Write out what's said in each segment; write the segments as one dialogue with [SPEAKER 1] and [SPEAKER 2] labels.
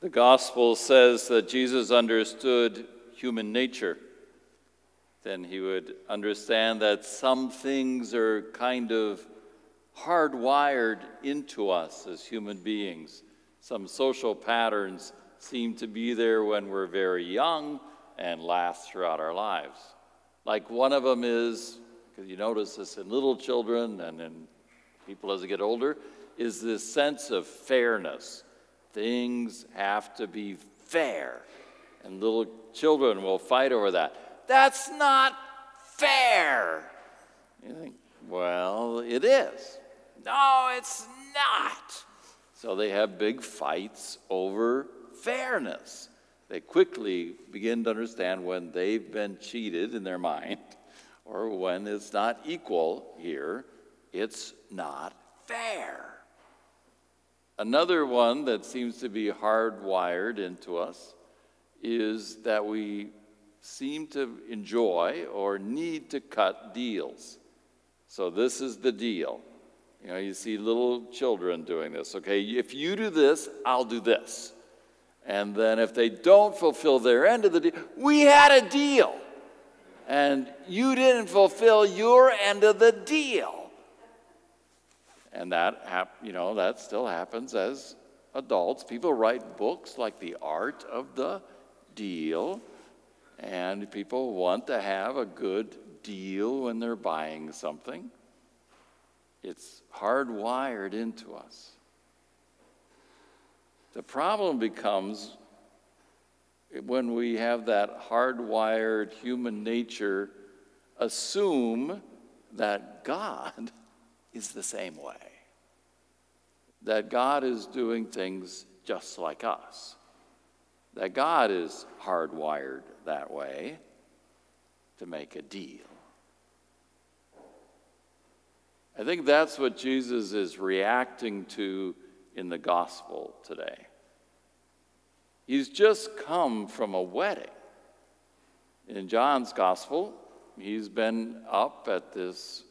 [SPEAKER 1] The gospel says that Jesus understood human nature. Then he would understand that some things are kind of hardwired into us as human beings. Some social patterns seem to be there when we're very young and last throughout our lives. Like one of them is, because you notice this in little children and in people as they get older, is this sense of fairness. Things have to be fair. And little children will fight over that. That's not fair. You think, well, it is. No, it's not. So they have big fights over fairness. They quickly begin to understand when they've been cheated in their mind or when it's not equal here, it's not fair. Another one that seems to be hardwired into us is that we seem to enjoy or need to cut deals. So, this is the deal. You know, you see little children doing this. Okay, if you do this, I'll do this. And then if they don't fulfill their end of the deal, we had a deal. And you didn't fulfill your end of the deal. And that, hap- you know, that still happens as adults. People write books like The Art of the Deal, and people want to have a good deal when they're buying something. It's hardwired into us. The problem becomes when we have that hardwired human nature assume that God is the same way, that God is doing things just like us, that God is hardwired that way to make a deal. I think that's what Jesus is reacting to in the gospel today. He's just come from a wedding. In John's gospel, he's been up at this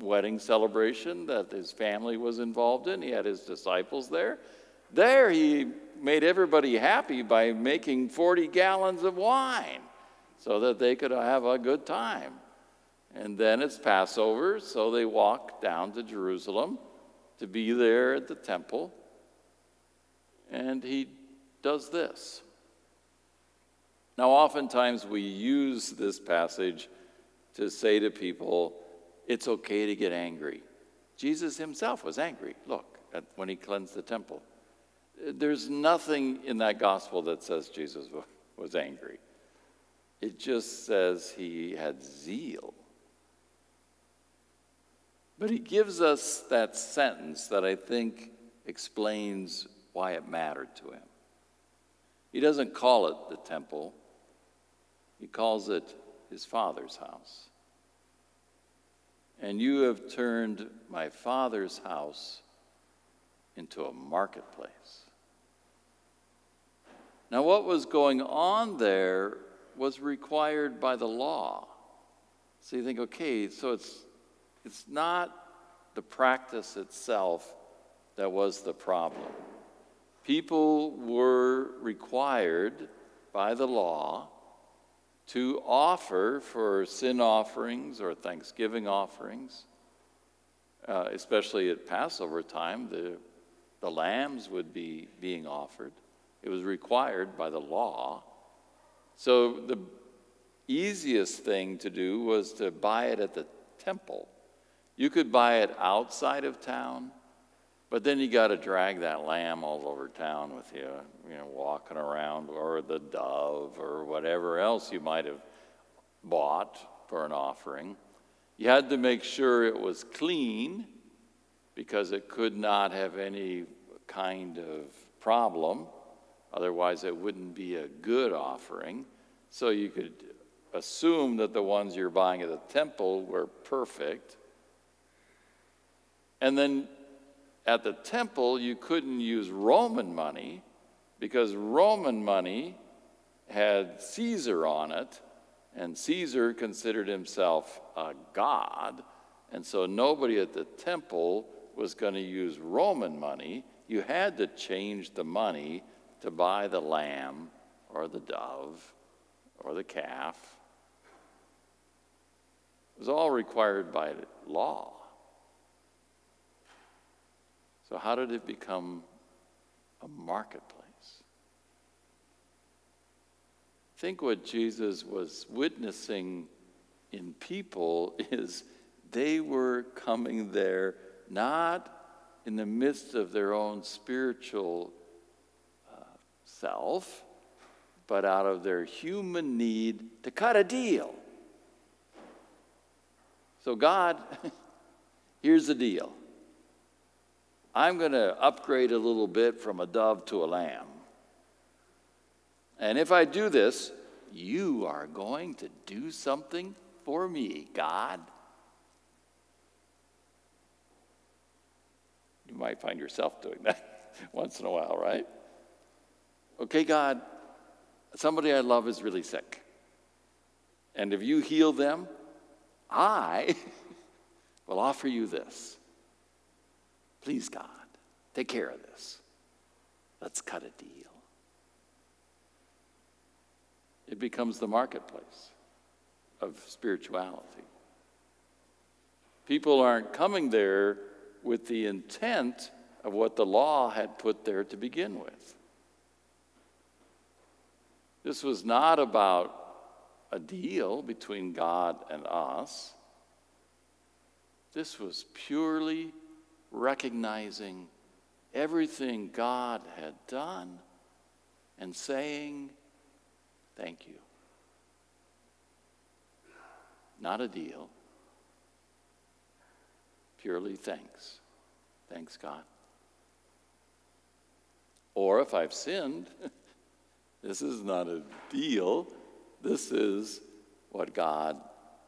[SPEAKER 1] wedding celebration that his family was involved in. He had his disciples there. There, he made everybody happy by making 40 gallons of wine so that they could have a good time. And then it's Passover, so they walk down to Jerusalem to be there at the temple. And he does this. Now, oftentimes we use this passage to say to people, it's okay to get angry. Jesus himself was angry. Look, at, when he cleansed the temple. There's nothing in that gospel that says Jesus was angry. It just says he had zeal. But he gives us that sentence that I think explains why it mattered to him. He doesn't call it the temple, he calls it his father's house. And you have turned my father's house into a marketplace. Now, what was going on there was required by the law. So you think, okay, so it's it's not the practice itself that was the problem. People were required by the law to offer for sin offerings or thanksgiving offerings, uh, especially at Passover time, the, the lambs would be being offered. It was required by the law. So the easiest thing to do was to buy it at the temple. You could buy it outside of town, but then you got to drag that lamb all over town with you, you know, walking around, or the dove, or whatever else you might have bought for an offering. You had to make sure it was clean because it could not have any kind of problem. Otherwise, it wouldn't be a good offering. So you could assume that the ones you're buying at the temple were perfect. And then at the temple, you couldn't use Roman money because Roman money had Caesar on it, and Caesar considered himself a god. And so nobody at the temple was going to use Roman money. You had to change the money to buy the lamb or the dove or the calf. It was all required by law. So, how did it become a marketplace? Think what Jesus was witnessing in people is they were coming there not in the midst of their own spiritual uh, self, but out of their human need to cut a deal. So, God, here's the deal I'm going to upgrade a little bit from a dove to a lamb. And if I do this, you are going to do something for me, God. You might find yourself doing that once in a while, right? Okay, God, somebody I love is really sick. And if you heal them, I will offer you this. Please, God, take care of this. Let's cut a deal. It becomes the marketplace of spirituality. People aren't coming there with the intent of what the law had put there to begin with. This was not about a deal between God and us. This was purely recognizing everything God had done and saying, Thank you. Not a deal, purely thanks. Thanks, God. Or if I've sinned, this is not a deal. This is what God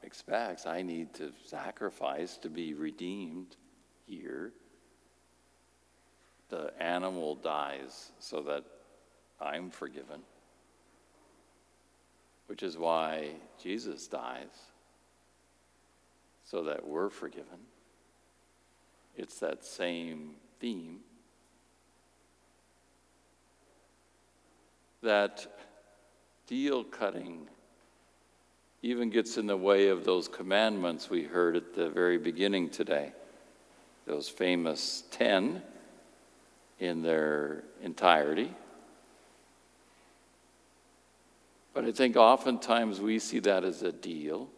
[SPEAKER 1] expects. I need to sacrifice to be redeemed here. The animal dies so that I'm forgiven, which is why Jesus dies, so that we're forgiven. It's that same theme. That deal cutting even gets in the way of those commandments we heard at the very beginning today. Those famous 10 in their entirety. But I think oftentimes we see that as a deal.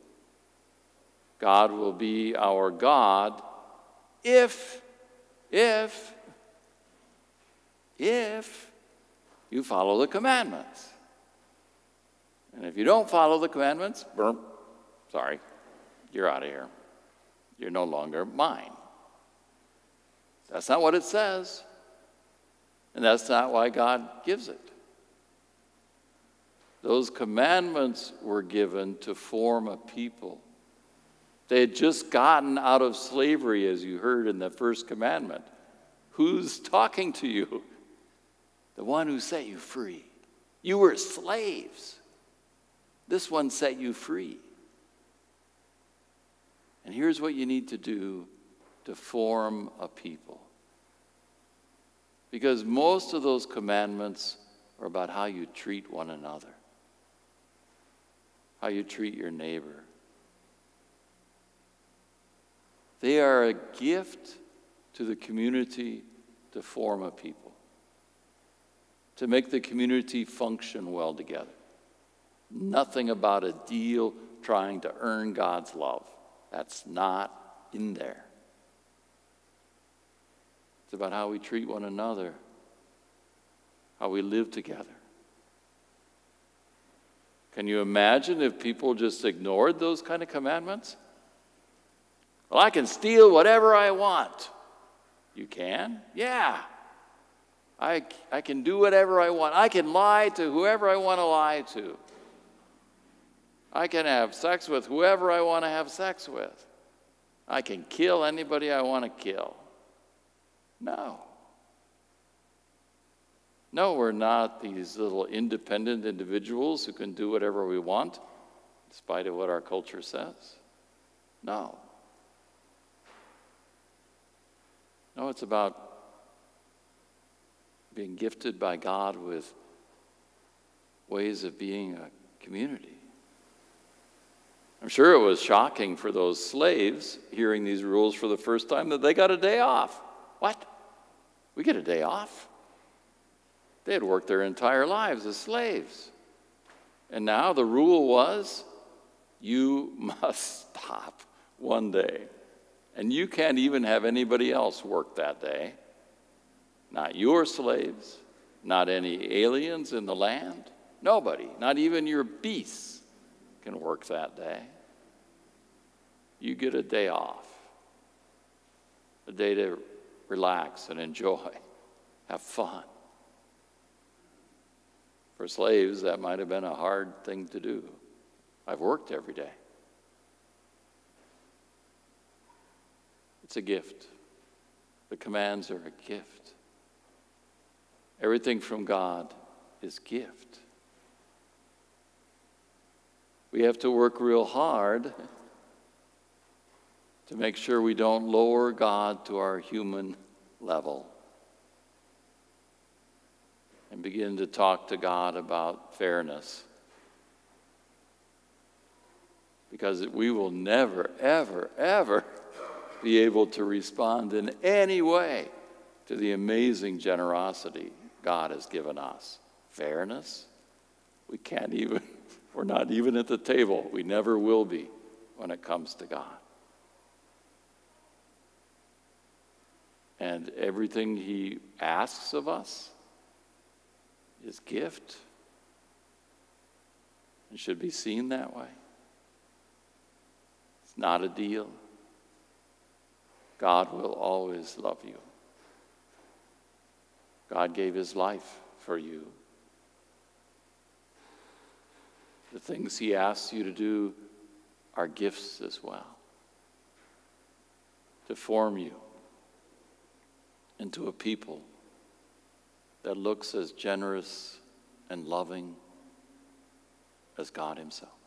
[SPEAKER 1] God will be our God if, if, if you follow the commandments. And if you don't follow the commandments, boom, sorry, you're out of here. You're no longer mine. That's not what it says. And that's not why God gives it. Those commandments were given to form a people they had just gotten out of slavery, as you heard in the first commandment. Who's talking to you? The one who set you free. You were slaves. This one set you free. And here's what you need to do to form a people. Because most of those commandments are about how you treat one another, how you treat your neighbor They are a gift to the community to form a people, to make the community function well together. Nothing about a deal trying to earn God's love. That's not in there. It's about how we treat one another, how we live together. Can you imagine if people just ignored those kind of commandments? Well, I can steal whatever I want. You can? Yeah. I, I can do whatever I want. I can lie to whoever I want to lie to. I can have sex with whoever I want to have sex with. I can kill anybody I want to kill. No. No, we're not these little independent individuals who can do whatever we want, in spite of what our culture says. No. No, it's about being gifted by God with ways of being a community. I'm sure it was shocking for those slaves hearing these rules for the first time that they got a day off. What? We get a day off? They had worked their entire lives as slaves. And now the rule was you must stop one day. And you can't even have anybody else work that day. Not your slaves, not any aliens in the land, nobody, not even your beasts can work that day. You get a day off, a day to relax and enjoy, have fun. For slaves, that might have been a hard thing to do. I've worked every day. It's a gift. The commands are a gift. Everything from God is gift. We have to work real hard to make sure we don't lower God to our human level and begin to talk to God about fairness. Because we will never, ever, ever be able to respond in any way to the amazing generosity God has given us. Fairness, we can't even, we're not even at the table. We never will be when it comes to God. And everything He asks of us is gift and should be seen that way. It's not a deal. God will always love you. God gave his life for you. The things he asks you to do are gifts as well to form you into a people that looks as generous and loving as God Himself.